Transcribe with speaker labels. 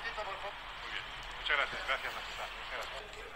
Speaker 1: momentito, por favor.
Speaker 2: Muy bien. Muchas gracias. Gracias, Majestad. Muchas gracias.